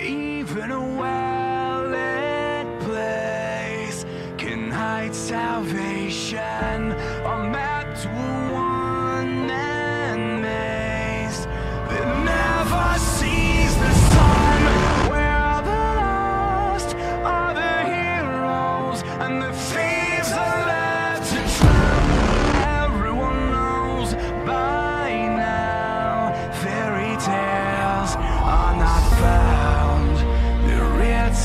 Even a well-lit place can hide salvation. A map to one and maze that never sees the sun. Where the lost are the heroes and the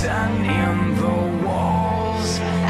And in the walls.